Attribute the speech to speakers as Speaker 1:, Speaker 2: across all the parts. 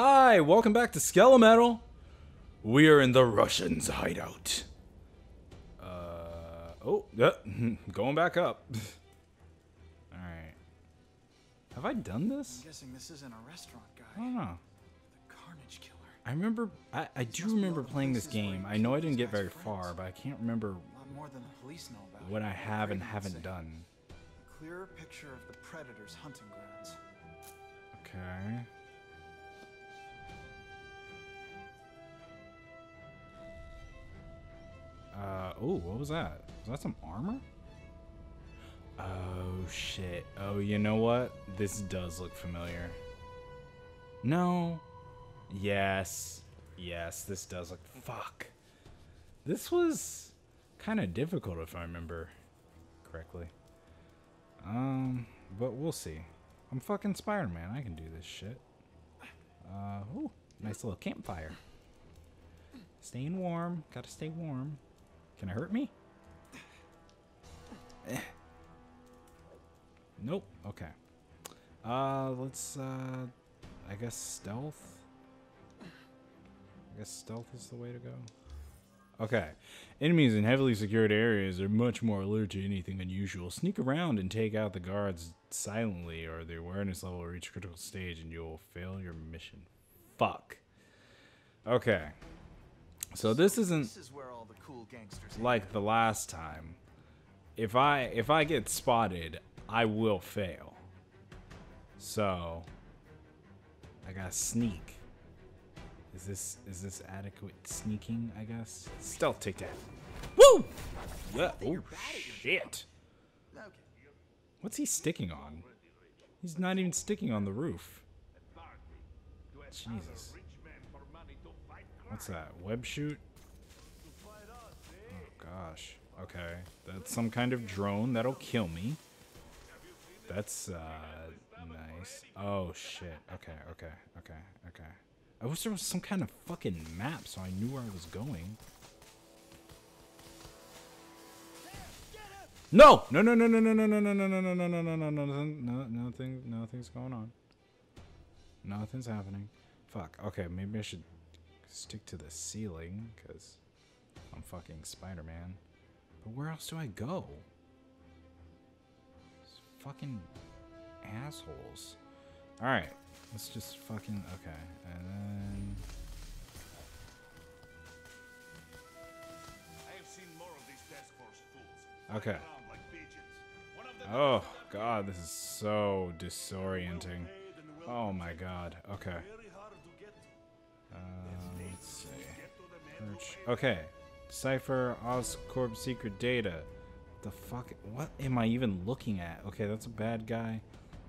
Speaker 1: Hi, welcome back to Skelemetal. We are in the Russians' hideout. Uh, oh, yeah, going back up. All right. Have I done this?
Speaker 2: I'm guessing this isn't a restaurant guy.
Speaker 1: I don't know.
Speaker 2: The Carnage Killer.
Speaker 1: I remember, I, I do remember playing this game. I know I didn't get very far, but I can't remember
Speaker 2: more than the police know about.
Speaker 1: what I have and haven't done.
Speaker 2: A clearer picture of the predator's hunting grounds.
Speaker 1: Okay. Uh, oh, what was that? Was that some armor? Oh, shit. Oh, you know what? This does look familiar. No. Yes. Yes, this does look. Fuck. This was kind of difficult if I remember correctly. Um, but we'll see. I'm fucking Spider Man. I can do this shit. Uh, ooh, nice little campfire. Staying warm. Gotta stay warm. Can it hurt me? Nope. Okay. Uh, let's, uh, I guess stealth? I guess stealth is the way to go. Okay. Enemies in heavily secured areas are much more alert to anything unusual. Sneak around and take out the guards silently, or the awareness level will reach critical stage and you'll fail your mission. Fuck. Okay. So this isn't
Speaker 2: This is the cool
Speaker 1: like the last time. If I if I get spotted, I will fail. So I gotta sneak. Is this is this adequate sneaking? I guess stealth take that. Woo! Yeah. Oh shit! What's he sticking on? He's not even sticking on the roof. Jesus. What's that? Web shoot? Oh gosh. Okay. That's some kind of drone that'll kill me. That's uh nice. Oh shit. Okay, okay, okay, okay. I wish there was some kind of fucking map so I knew where I was going. No! No no no no no no no no no no no no no no no no no nothing nothing's going on. Nothing's happening. Fuck. Okay, maybe I should stick to the ceiling because I'm fucking Spider-Man. But where else do I go? These fucking assholes. All right, let's just fucking okay, and then
Speaker 3: I have seen more of these task force fools.
Speaker 1: Okay.
Speaker 3: Around like pigeons. One of them
Speaker 1: oh god, this is so disorienting. Oh my god. Okay. Search. Okay. Cipher Oscorp secret data. The fuck? What am I even looking at? Okay, that's a bad guy.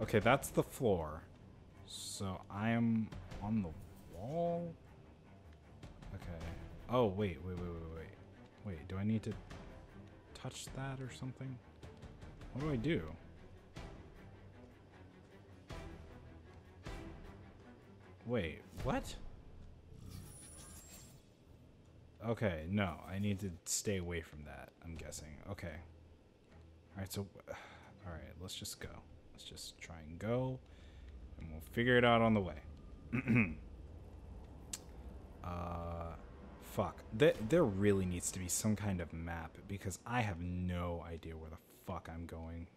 Speaker 1: Okay, that's the floor. So I am on the wall. Okay. Oh wait, wait, wait, wait, wait. Wait, do I need to touch that or something? What do I do? Wait, what? Okay, no, I need to stay away from that, I'm guessing. Okay. Alright, so. Alright, let's just go. Let's just try and go, and we'll figure it out on the way. uh. Fuck. There, there really needs to be some kind of map because I have no idea where the fuck I'm going.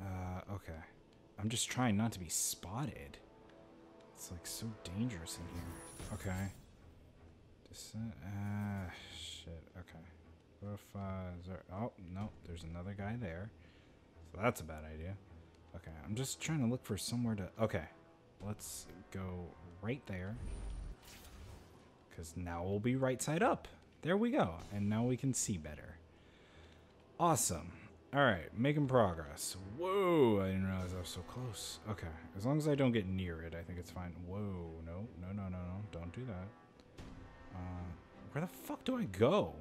Speaker 1: Uh, okay. I'm just trying not to be spotted. It's like so dangerous in here. Okay. Ah, shit. Okay. What if, uh, is there, oh, no, there's another guy there. So that's a bad idea. Okay, I'm just trying to look for somewhere to, okay. Let's go right there. Because now we'll be right side up. There we go. And now we can see better. Awesome. Alright, making progress. Whoa, I didn't realize I was so close. Okay, as long as I don't get near it, I think it's fine. Whoa, no, no, no, no, no, don't do that. Uh, where the fuck do I go?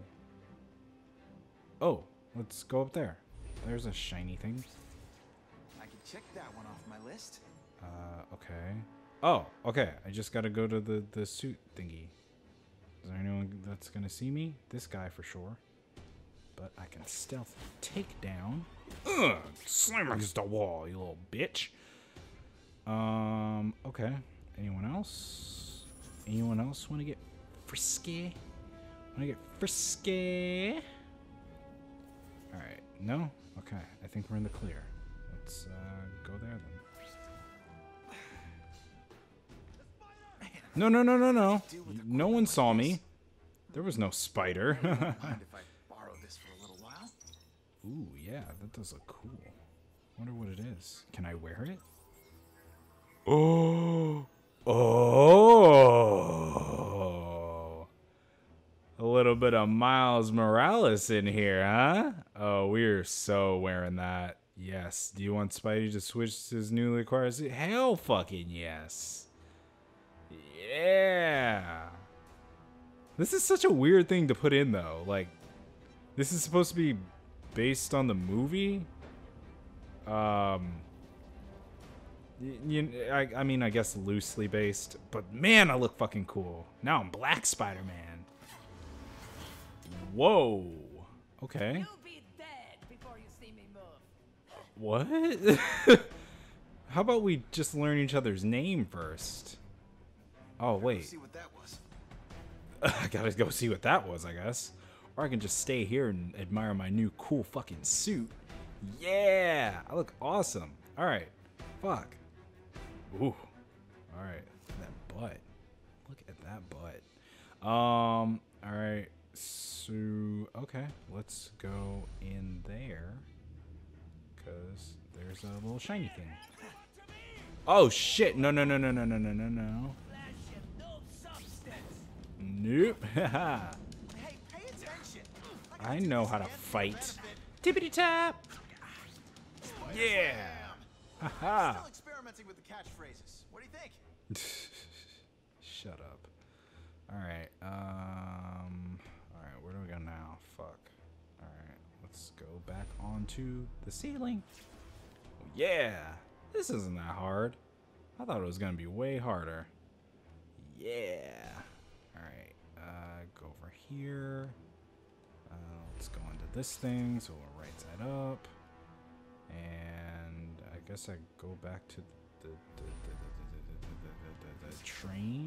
Speaker 1: Oh, let's go up there. There's a shiny thing.
Speaker 2: I can check that one off my list.
Speaker 1: Uh, okay. Oh, okay. I just gotta go to the, the suit thingy. Is there anyone that's gonna see me? This guy for sure. But I can stealth take down. Ugh! Slam against the wall, you little bitch. Um, okay. anyone else? Anyone else want to get frisky? Want to get frisky? All right. No. Okay. I think we're in the clear. Let's uh, go there then. No, no, no, no, no. No one saw me. There was no spider.
Speaker 2: Mind if I borrow this for a little while?
Speaker 1: Ooh, yeah, that does look cool. Wonder what it is. Can I wear it? Oh, oh, a little bit of Miles Morales in here, huh? Oh, we're so wearing that. Yes. Do you want Spidey to switch to his newly acquired suit? Hell, fucking yes. Yeah. This is such a weird thing to put in, though. Like, this is supposed to be based on the movie. Um, you, I, I mean, I guess loosely based, but man, I look fucking cool. Now I'm Black Spider-Man.
Speaker 4: Me move.
Speaker 1: What? How about we just learn each other's name first? Oh wait,
Speaker 2: See what that was.
Speaker 1: I gotta go see what that was, I guess. Or I can just stay here and admire my new cool fucking suit. Yeah, I look awesome. All right, fuck. Ooh, all right, that butt. Look at that butt. Um, all right. So okay, let's go in there, cause there's a little shiny thing. Oh shit! No, no, no, no, no, no, no, no, no.
Speaker 4: Flash of no substance.
Speaker 1: Nope.
Speaker 2: Hey, pay
Speaker 1: I know how to fight. Tippity tap. Yeah.
Speaker 2: Still
Speaker 1: Haha.
Speaker 2: experimenting with the catchphrases. What do you think?
Speaker 1: Shut up. All right. Um. Oh, fuck. Alright, let's go back onto the ceiling. Yeah! This isn't that hard. I thought it was going to be way harder. Yeah! Alright, uh, go over here. Uh, let's go into this thing, so we'll right side up. And I guess I go back to the, the, the, the train?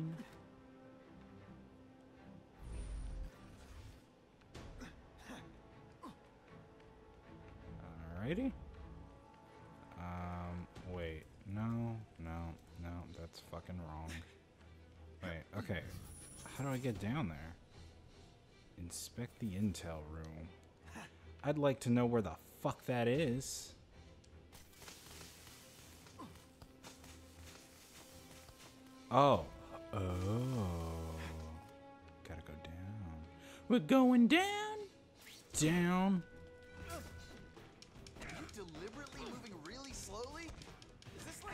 Speaker 1: Alrighty. Um, wait. No, no, no, that's fucking wrong. Wait, okay. How do I get down there? Inspect the intel room. I'd like to know where the fuck that is. Oh. Oh. Gotta go down. We're going down. Down.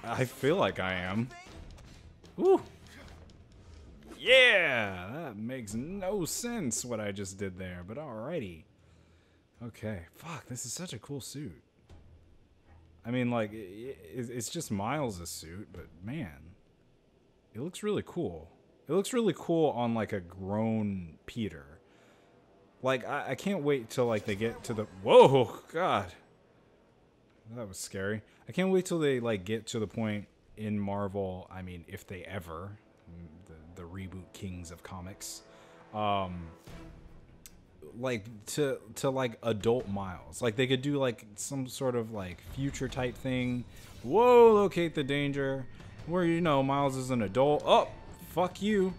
Speaker 1: I feel like I am. Ooh. Yeah, that makes no sense what I just did there, but alrighty. Okay, fuck, this is such a cool suit. I mean, like, it's just Miles' suit, but man, it looks really cool. It looks really cool on like a grown Peter. Like, I, I can't wait till like they get to the. Whoa, God, that was scary. I can't wait till they like get to the point in Marvel. I mean, if they ever, the the reboot kings of comics, um, like to to like adult Miles. Like they could do like some sort of like future type thing. Whoa, locate the danger. Where you know Miles is an adult. Oh, fuck you.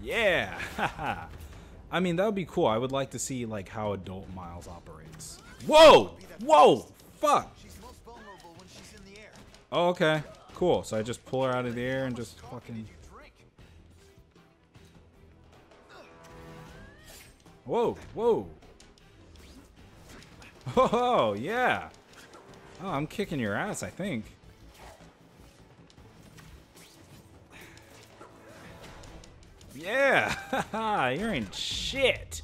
Speaker 1: Yeah. haha. I mean, that would be cool. I would like to see like how adult Miles operates. Whoa! Whoa! Fuck!
Speaker 2: She's most vulnerable when she's in the air.
Speaker 1: Oh, okay. Cool. So I just pull her out of the air and just fucking.
Speaker 2: did you?
Speaker 1: Whoa! Whoa! Oh yeah! Oh, I'm kicking your ass. I think. Yeah! You're in shit!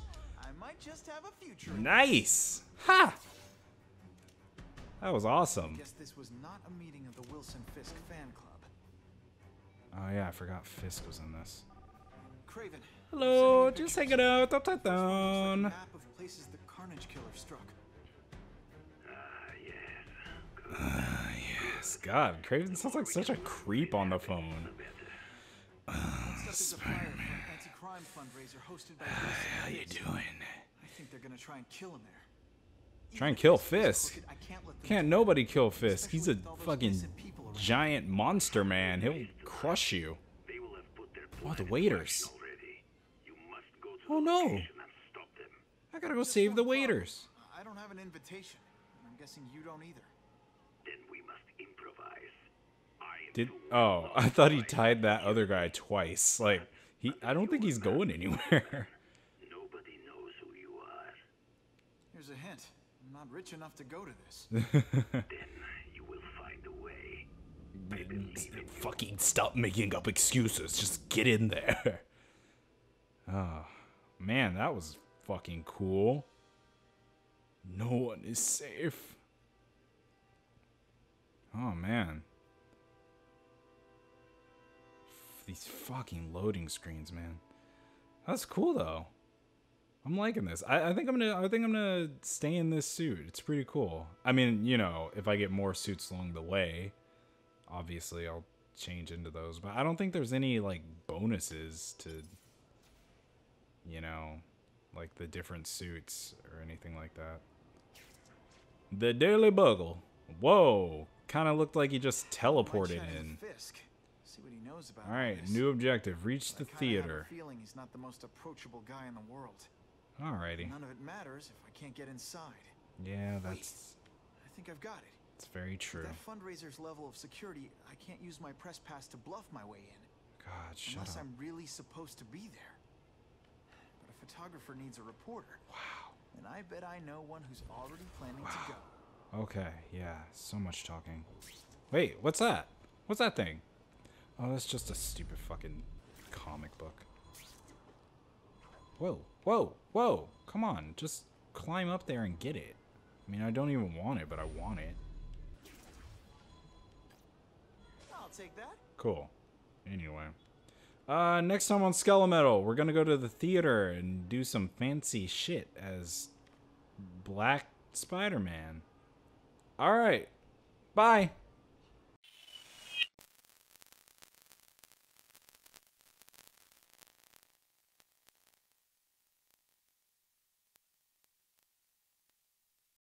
Speaker 1: Nice! Ha! That was awesome.
Speaker 2: Was
Speaker 1: oh yeah, I forgot Fisk was in this.
Speaker 2: Kraven,
Speaker 1: Hello, just hanging out
Speaker 2: top
Speaker 1: down.
Speaker 2: Like uh,
Speaker 1: yes, God, Kraven sounds like such a creep on the phone.
Speaker 2: Uh, Spider-Man is a flyer for an anti-crime fundraiser hosted by Wilson
Speaker 1: How you doing?
Speaker 2: I think they're gonna try and kill him there.
Speaker 1: Try and kill Fisk?
Speaker 2: I can't let
Speaker 1: Can't nobody kill Fisk. He's a
Speaker 2: Especially with all those
Speaker 1: fucking
Speaker 2: innocent people around.
Speaker 1: giant monster man. He'll crush you.
Speaker 5: They will have put their
Speaker 1: Oh, the waiters.
Speaker 5: You must go to
Speaker 1: Oh, no.
Speaker 5: stop them.
Speaker 1: I gotta go
Speaker 2: Just
Speaker 1: save the
Speaker 2: problem.
Speaker 1: waiters.
Speaker 2: I don't have an invitation. and I'm guessing you don't either.
Speaker 5: Then we must improvise. I
Speaker 1: Did oh, I thought he tied that other guy twice. Like he I don't think he's going anywhere.
Speaker 5: Nobody knows who you are.
Speaker 2: Here's a hint. I'm not rich enough to go to this.
Speaker 5: Then you will find a way.
Speaker 1: Fucking stop making up excuses. Just get in there. Oh, man, that was fucking cool. No one is safe. Oh, man. These fucking loading screens, man. That's cool though. I'm liking this. I, I think I'm gonna I think I'm gonna stay in this suit. It's pretty cool. I mean, you know, if I get more suits along the way, obviously I'll change into those. But I don't think there's any like bonuses to you know, like the different suits or anything like that. The Daily Bugle. Whoa. Kinda looked like he just teleported in.
Speaker 2: Fisk. See what he knows about
Speaker 1: Alright,
Speaker 2: this.
Speaker 1: new objective. Reach the
Speaker 2: I kinda have a
Speaker 1: theater.
Speaker 2: feeling he's not the most approachable guy in the world.
Speaker 1: Alrighty.
Speaker 2: None of it matters if I can't get inside.
Speaker 1: Yeah, that's
Speaker 2: I think I've got it.
Speaker 1: it's very true.
Speaker 2: With that fundraiser's level of security, I can't use my press pass to bluff my way in.
Speaker 1: God, shut
Speaker 2: unless
Speaker 1: up.
Speaker 2: I'm really supposed to be there. But a photographer needs a reporter. Wow. And I bet I know one who's already planning to go.
Speaker 1: Okay, yeah, so much talking. Wait, what's that? What's that thing? Oh, that's just a stupid fucking comic book. Whoa, whoa, whoa! Come on, just climb up there and get it. I mean, I don't even want it, but I want it.
Speaker 2: I'll take that.
Speaker 1: Cool. Anyway. Uh, next time on Skelemetal, we're gonna go to the theater and do some fancy shit as Black Spider-Man. Alright. Bye.